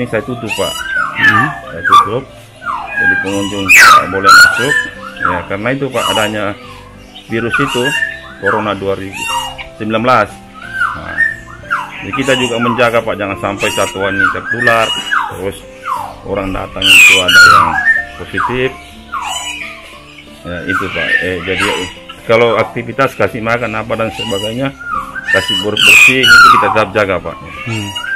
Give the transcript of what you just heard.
ini saya tutup pak. Hmm. saya tutup. Jadi pengunjung tidak boleh masuk. Ya karena itu pak adanya virus itu corona 2019 nah, jadi kita juga menjaga pak jangan sampai satuan ini tertular. Terus orang datang itu ada yang positif. Ya itu pak. Eh, jadi eh, kalau aktivitas kasih makan apa dan sebagainya kasih bersih itu kita tetap jaga pak. Hmm.